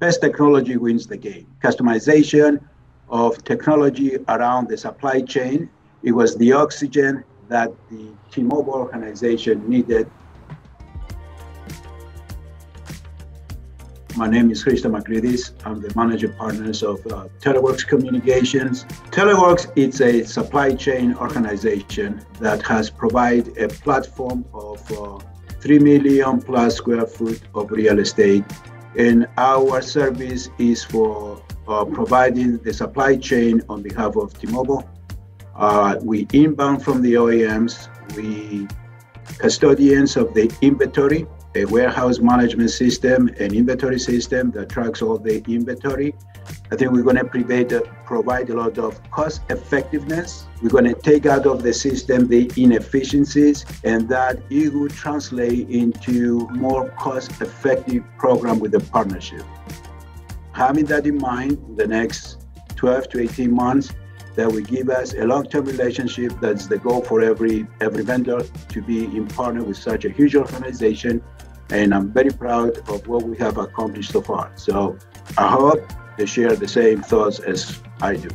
best technology wins the game. Customization of technology around the supply chain. It was the oxygen that the T-Mobile organization needed. My name is Christo Makridis. I'm the managing partners of uh, Tellworks Communications. Tellworks is a supply chain organization that has provided a platform of uh, 3 million plus square foot of real estate. And our service is for uh, providing the supply chain on behalf of T-Mobile. Uh, we inbound from the OEMs, we custodians of the inventory, a warehouse management system, an inventory system that tracks all the inventory. I think we're going to provide, provide a lot of cost effectiveness. We're going to take out of the system the inefficiencies, and that it will translate into more cost effective program with the partnership. Having that in mind, the next 12 to 18 months, that will give us a long-term relationship. That's the goal for every every vendor to be in partner with such a huge organization. And I'm very proud of what we have accomplished so far. So I hope they share the same thoughts as I do.